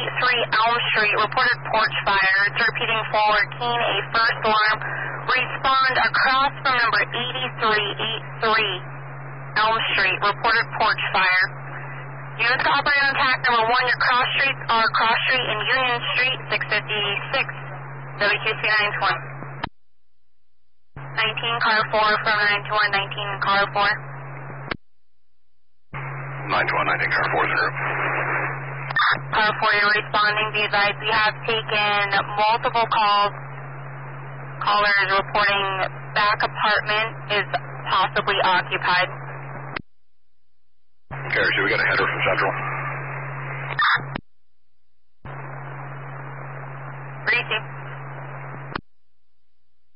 8383 Elm Street. Reported porch fire. It's repeating for Keene A First Alarm. Respond across from number 8383 Elm Street. Reported porch fire. Units operating on tack number one, your cross streets are Cross Street and Union Street, 656, WQC 920. 19, car 4 from 9 to 1, 19, car 4. 9 to 1, 19, car 4 0. Uh, Car 4, you're responding. Be advised, we have taken multiple calls. Callers reporting back apartment is possibly occupied. Okay, so we got a header from Central. Receive.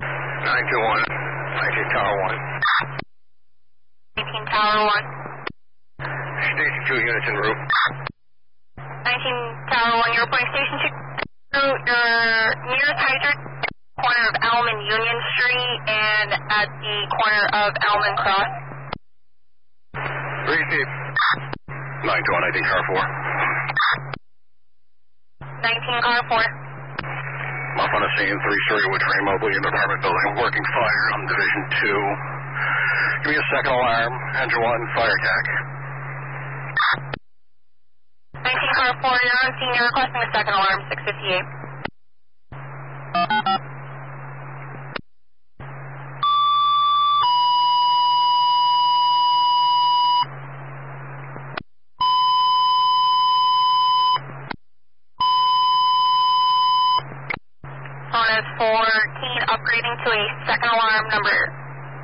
921, 19 Tower 1. 19, Tower 1. Station 2 units en route. 19, Tower 1, you're reporting station 2. Your nearest hydrant, corner of Elm and Union Street, and at the corner of Elm and Cross. Receive. 9 to 1, 19, car 4. 19, car 4. I'm up on a scene, three-story wood frame Mobley in the apartment building, working fire on Division 2. Give me a second alarm, engine 1, fire attack. 19, car 4, you're on scene, you're requesting a second alarm, 658. Phone is for Keene upgrading to a second alarm number,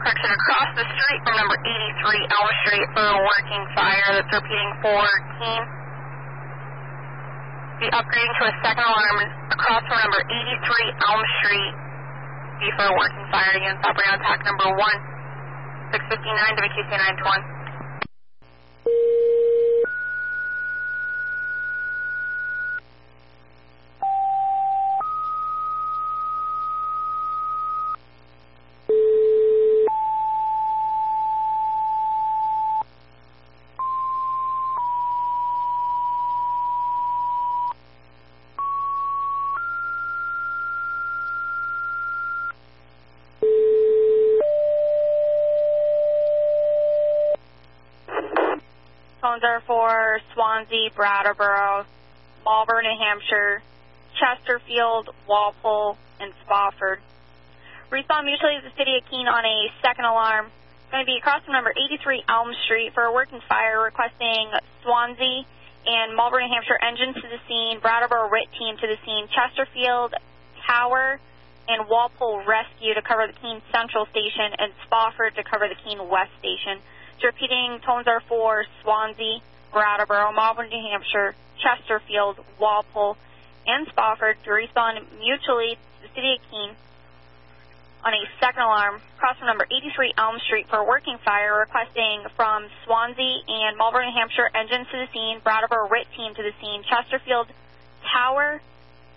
correction, across the street from number 83 Elm Street for a working fire that's repeating for Keene. Be upgrading to a second alarm across from number 83 Elm Street. Be for working fire against operating attack number 1, 659 WQC 921. For Swanzey, Brattleboro, Marlboro, New Hampshire, Chesterfield, Walpole, and Spofford. Respond mutually to the City of Keene on a second alarm. Going to be across from number 83 Elm Street for a working fire, requesting Swanzey and Marlboro, New Hampshire engines to the scene, Brattleboro RIT team to the scene, Chesterfield Tower and Walpole Rescue to cover the Keene Central Station, and Spofford to cover the Keene West Station. Repeating, tones are for Swanzey, Brattleboro, Marlboro, New Hampshire, Chesterfield, Walpole, and Spofford to respond mutually to the City of Keene on a second alarm across from number 83 Elm Street for a working fire, requesting from Swanzey and Marlboro, New Hampshire engines to the scene, Brattleboro RIT team to the scene, Chesterfield Tower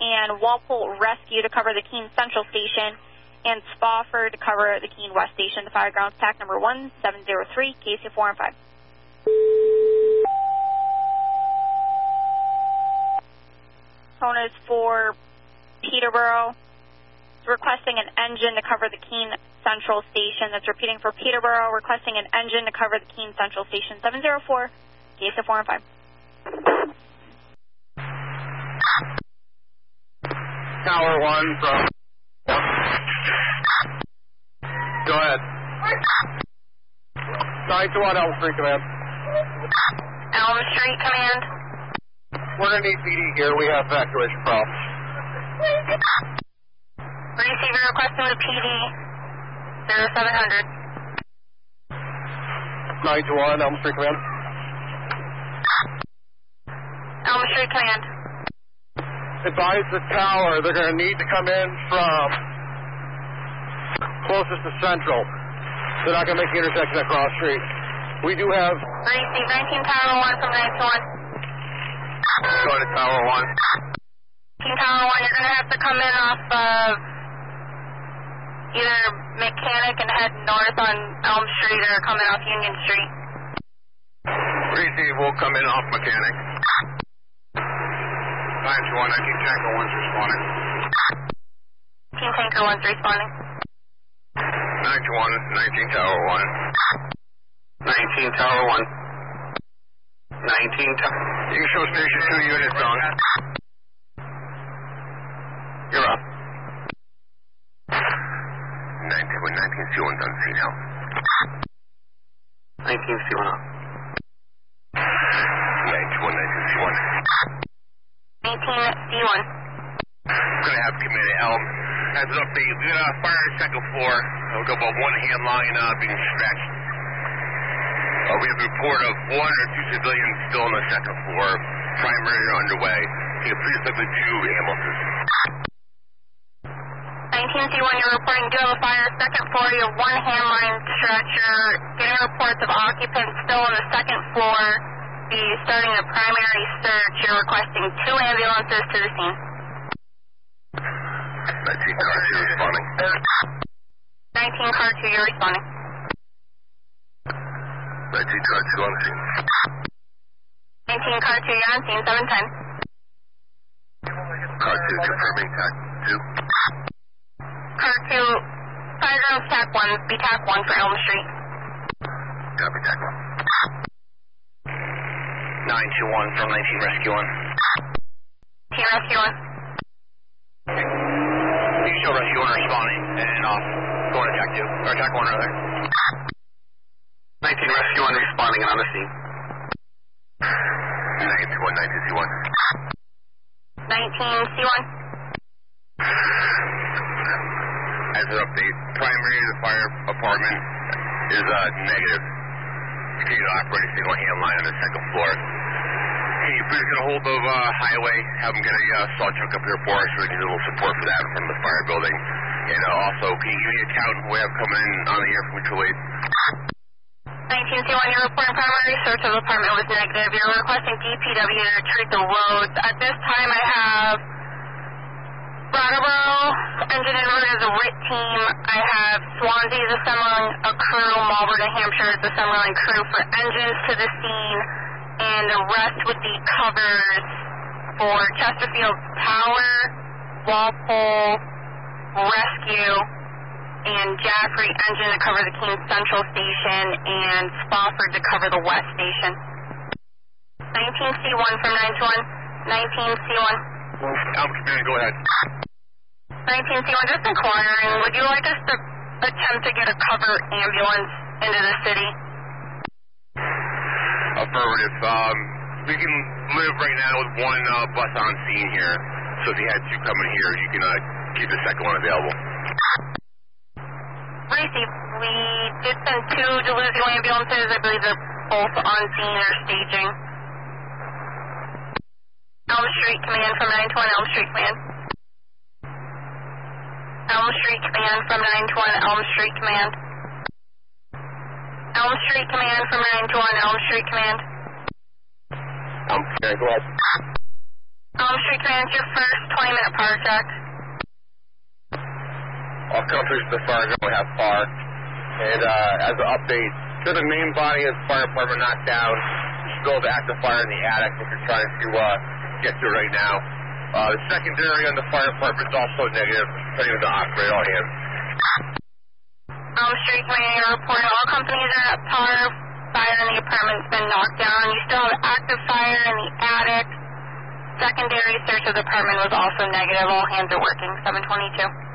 and Walpole Rescue to cover the Keene Central Station, and Spofford to cover the Keene West Station. The fire grounds pack number 1703, KC 4 and 5. Phone is for Peterborough, requesting an engine to cover the Keene Central Station. That's repeating for Peterborough, requesting an engine to cover the Keene Central Station. 704, KC 4 and 5. Tower 1 from... Go ahead. 9 to 1 Elm Street Command. Elm Street Command. We're going to need PD here. We have evacuation problems. Receiver requesting the PD 0700. 9 to 1 Elm Street Command. Elm Street Command. Advise the tower. They're going to need to come in from closest to Central. They're not going to make the intersection at Cross Street. We do have... Receive 19 Tower 1 from 9 to 1. Go to Tower 1. 19 Tower 1, you're going to have to come in off of either Mechanic and head north on Elm Street or coming off Union Street. Receive, we'll come in off mechanic. 921, 19 Tanker 1's responding. Team Tanker 1's responding. 921, 19 Tower 1. 19 Tower 1. 19 Tower. You can show station 2 units on. You're up. 19, 19 C1's on scene now. 19 C1 up. 91, 19 C1. 19 C1. Gonna have committed Elm. As an update, we got a fire second floor. We've got about one hand line uh, being stretched. Uh, we have a report of one or two civilians still on the second floor. Primary underway. Can you please look at two ambulances? 19 C1, you're reporting do have a fire second floor. You have one hand line stretcher. Getting reports of occupants still on the second floor. Be starting a primary search. You're requesting two ambulances to the scene. 19 car two responding. 19 car 2, you're responding. 19 car two on scene. 19 car 2, you're on scene, 710. Car two confirming tac two. Car 2, fire grounds TAC 1, be TAC 1 for Elm Street. Copy tac one. 921 from 19 rescue one. Team Rescue 1. You show rescue one responding and off. Going to attack two. Or attack one rather. 19 rescue one responding and on the scene. 921, 19 C1. 19 C1. As an update, primary of the fire department is uh, negative. Continue to operate a single hand line on the second floor. Can you please get a hold of uh, highway, have them get a uh, salt truck up here for us so we need a little support for that from the fire building. And also, can you give me a count we have coming in on the air from mutual aid? 19 C1, your reporting primary search of apartment was negative. You're requesting DPW to treat the roads. At this time, I have Brattleboro Engine and Road as a RIT team. I have Swanzey is assembling a crew. Marlboro, New Hampshire is assembling crew for engines to the scene. And the rest would be covers for Chesterfield Tower, Walpole, Rescue, and Jaffrey Engine to cover the Keene Central Station, and Spofford to cover the West Station. 19C1 from 921. 19C1. Um, command, go ahead. 19C1, just inquiring, would you like us to attempt to get a cover ambulance into the city? Affirmative. Um, we can live right now with one uh, bus on scene here. So if you had two coming here, you can uh, keep the second one available. Receive. We did send two DiLuzio ambulances. I believe they're both on scene or staging. Elm Street Command from 921 Elm Street Command. Elm Street Command from 921 Elm Street Command. Elm Street Command from 921 Elm Street Command. Um, command, go ahead. Elm Street Command, your first 20 minute PAR check. All to the fire go have far. And uh, as an update, to the main body of the fire department knocked down. Still have active fire in the attic, which we're trying to uh, get to right now. Uh, the secondary on the fire department is also negative. Continuing to operate all hands. Elm Street Command, your report. All companies are at par. Fire in the apartment's been knocked down. You still have active fire in the attic. Secondary search of the apartment was also negative. All hands are working. 722.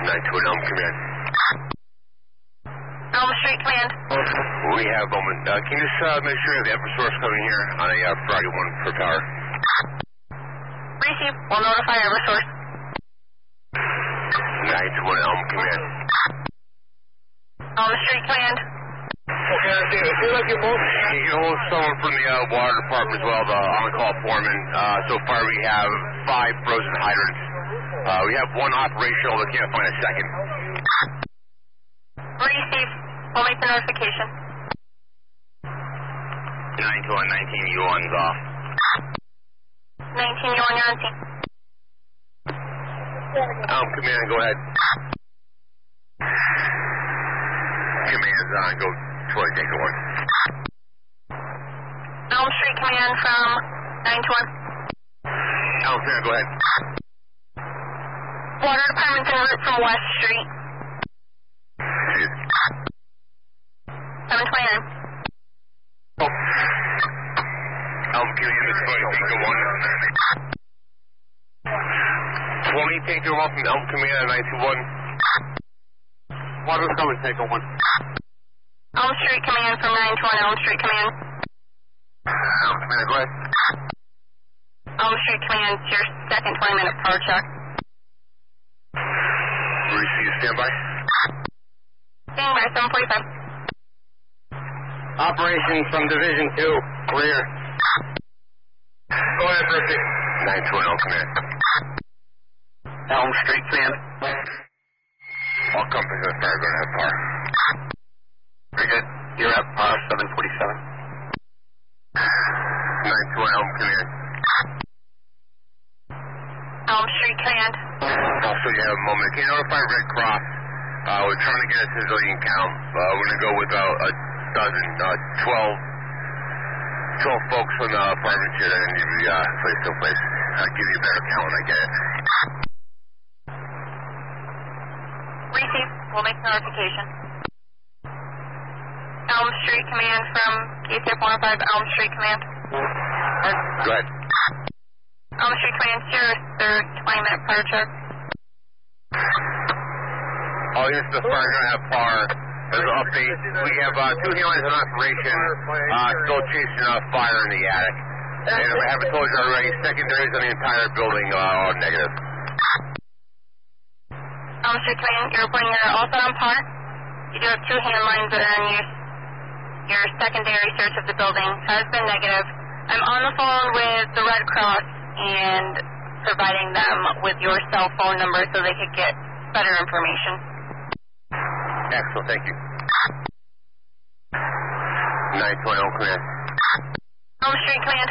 9 to an Elm Command. Elm Street Command. We have moment. Uh, can you just uh, make sure you have the Eversource coming here on a uh, Friday one per power? Receive. We'll notify Eversource. 9 to an Elm Command. Elm Street Command. Okay, I see. It seems like you're both. You can hold someone from the uh, water department as well, the on-call foreman. Uh, so far, we have five frozen hydrants. Uh, we have one operational, but can't find a second. Receive. We'll make the notification. 9 to 19, you one's off. 19, you're on your own team. Um, command, go ahead. Command's on. Go Detroit, take one. Elm Street Command from 921. Elm Street, go ahead. Water Department's en from West Street. Shoot. 729. Oh. Community Detroit, take one. 20, take one from Elm Command 921. Water's coming, take one. Elm Street Command from 921. Elm Street Command. Elm Command, go ahead. Elm Street Command, your second 20 minute PAR check. Receive standby. Standing by 745. Operation from Division 2, rear. Go ahead, Brucey. 921 Elm Command. Elm Street Command. All companies in the fire going to have power. Very good. You're at power 747. 921 Elm Command. Elm Street Command. Also, you have a moment. Can you notify Red Cross? Uh, we're trying to get a civilian count. Uh, we're going to go with uh, a dozen, uh, 12, 12 folks from the apartment here that need to be uh, placed someplace. I'll give you a better count when I get it. Receive. We'll make notification. Elm Street Command from KCF 105. Elm Street Command. Go ahead. Elm Street Command, your third 20 minute PAR check. All units to have power. There's an update. We have uh, two healings in operation, uh, still chasing a fire in the attic. And I haven't told you already, secondaries on the entire building uh, are negative. Elm Street you're reporting you're all set on power. You do have two hand lines that are in use. Your secondary search of the building has been negative. I'm on the phone with the Red Cross and providing them with your cell phone number so they could get better information. Excellent, thank you. 920 Elm Command. Elm Street Command.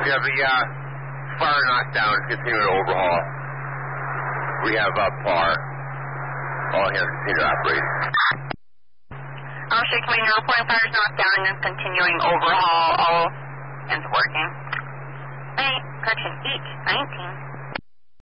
We have the uh, fire knockdown is continuing to overhaul. We have uh, PAR. All hands continue to operate. Elm Street Command, your reporting fire is knocked down and continuing overhaul. All ends working. Hey, correction, 8, 19.